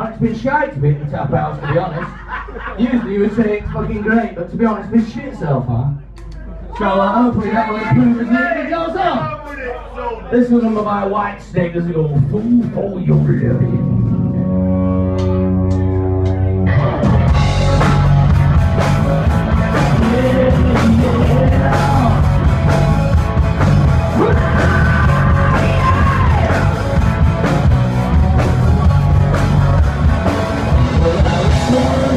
far. It's been shite to be at the Taphouse, to be honest. Usually you would say it's fucking great, but to be honest, it's been shit so far. So uh, hopefully that will improve as the goes on. This was number by Whitesnake as we go, Fool for your loving. Lord.